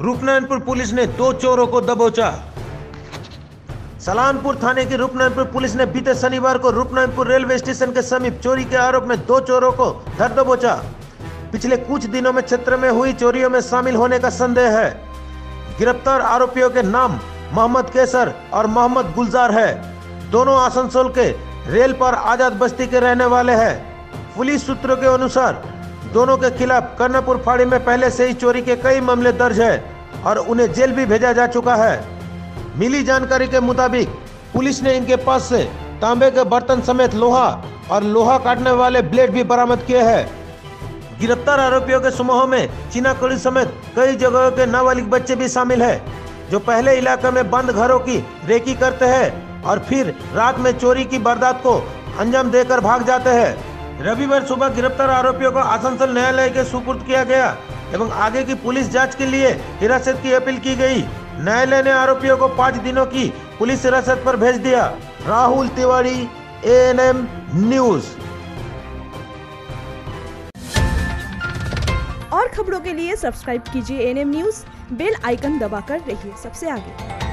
Rupnarayanpur police ने दो चोरों को दबोचा। सलानपुर थाने की रूपनारायणपुर पुलिस ने बीते शनिवार को रूपनारायणपुर रेलवे स्टेशन के समीप चोरी के आरोप में दो चोरों को धर दबोचा। पिछले कुछ दिनों में क्षेत्र में हुई चोरियों में शामिल होने का संदेह है। गिरफ़्तार आरोपियों के नाम मोहम्मद केसर और मोहम्मद गुलजार है। दोनों आसनसोल के रेल पर आज़ाद बस्ती के रहने वाले हैं। पुलिस सूत्रों के अनुसार दोनों के खिलाफ कर्णपुर फाड़ी में पहले से ही चोरी के कई मामले दर्ज है और उन्हें जेल भी भेजा जा चुका है। मिली जानकारी के मुताबिक, पुलिस ने इनके पास से तांबे के बर्तन समेत लोहा और लोहा काटने वाले ब्लेड भी बरामद किए हैं। गिरफ़्तार आरोपियों के समूह में चीनाकड़ी समेत कई जगहों के नाबालिग बच्चे भी शामिल हैं, जो पहले इलाके में बंद घरों की रेकी करते हैं और फिर रात में चोरी की वारदात को अंजाम देकर भाग जाते हैं। रविवार सुबह गिरफ़्तार आरोपियों को आसनसोल न्यायालय के सुपुर्द किया गया एवं आगे की पुलिस जाँच के लिए हिरासत की अपील की गई। न्यायालय ने आरोपियों को पाँच दिनों की पुलिस हिरासत पर भेज दिया। राहुल तिवारी एएनएम न्यूज़ और खबरों के लिए सब्सक्राइब कीजिए एनएम न्यूज़ बेल आइकन दबाकर रहिए सबसे आगे।